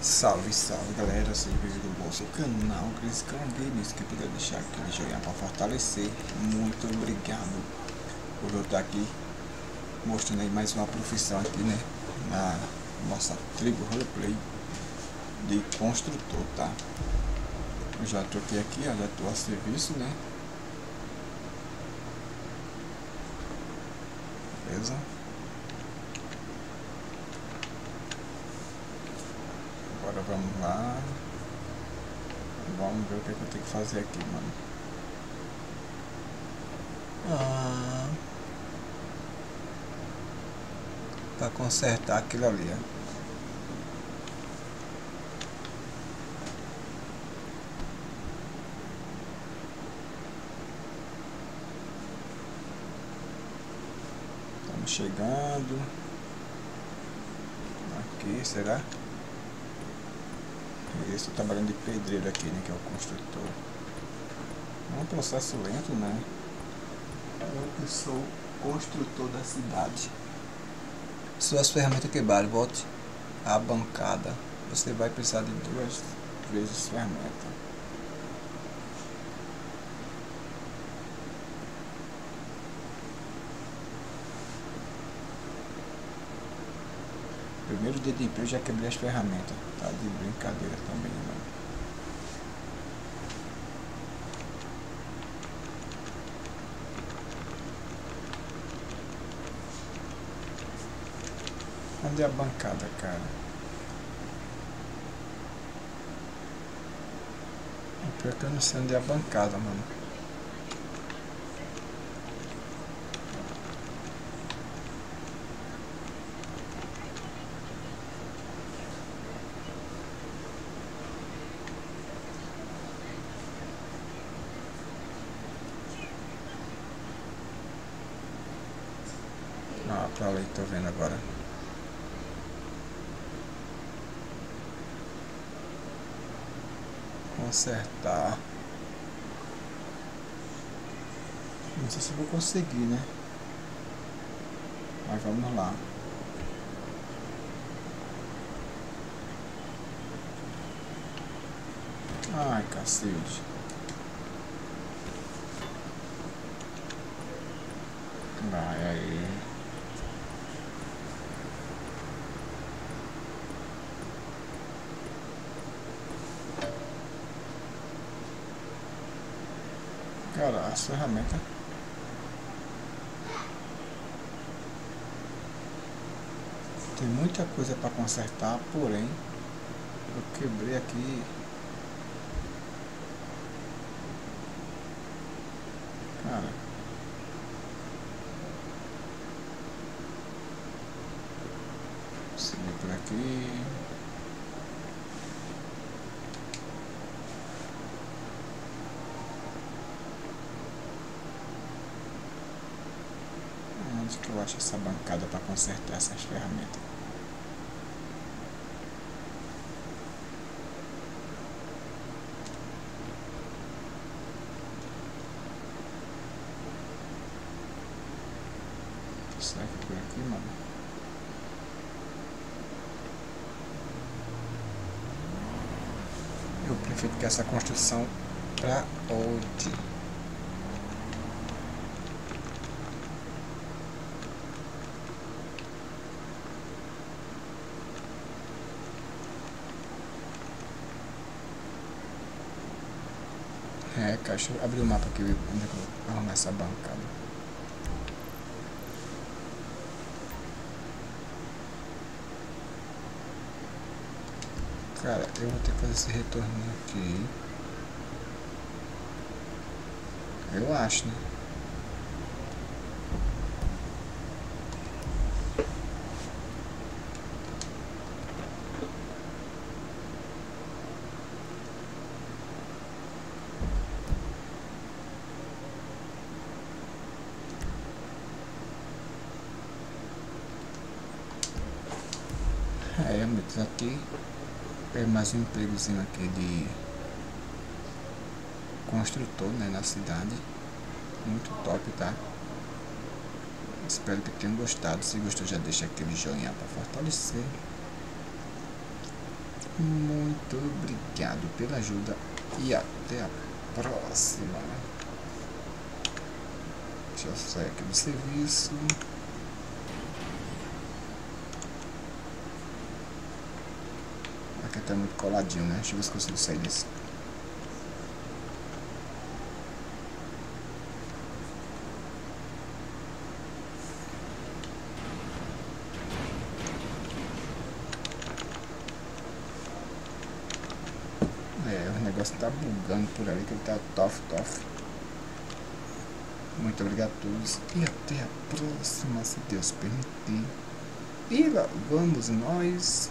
Salve, salve galera, seja bem-vindo ao nosso canal Cris Games Que puder deixar aquele joinha para fortalecer. Muito obrigado por eu estar aqui Mostrando aí mais uma profissão aqui, né Na nossa tribo roleplay De construtor, tá? Eu Já troquei aqui, já estou a serviço, né Agora vamos lá. Vamos ver o que, é que eu tenho que fazer aqui, mano. Ah, para consertar aquilo ali, ó. Chegando. Aqui, será? Eu estou trabalhando de pedreiro aqui, né, que é o construtor. É um processo lento, né? Eu sou construtor da cidade. Suas ferramentas quebraram, volte à bancada. Você vai precisar de duas vezes ferramenta. Primeiro dia de emprego já quebrei as ferramentas. Tá de brincadeira também, mano. Cadê a bancada, cara? O pior que eu não sei onde é a bancada, mano. Ah, pra lá, tô vendo agora. Consertar. Não sei se vou conseguir, né? Mas vamos lá. Ai, cacete. Vai aí. Cara, as ferramentas. Tem muita coisa para consertar, porém eu quebrei aqui. Cara. Seguir por aqui. Onde que eu acho essa bancada para consertar essas ferramentas. Será que por aqui, mano? Eu prefiro que essa construção para onde? Cara, deixa eu abrir o mapa aqui, onde é que eu vou arrumar essa bancada. Cara, eu vou ter que fazer esse retorno aqui. Eu acho, né? É, amigos, aqui é mais um empregozinho aqui de construtor, né, na cidade. Muito top, tá? Espero que tenham gostado. Se gostou, já deixa aquele joinha para fortalecer. Muito obrigado pela ajuda e até a próxima. Deixa eu sair aqui do serviço. Tá muito coladinho, né? Deixa eu ver se consigo sair desse. É, o negócio tá bugando por ali, que ele tá tof, tof. Muito obrigado a todos e até a próxima, se Deus permitir. E lá vamos nós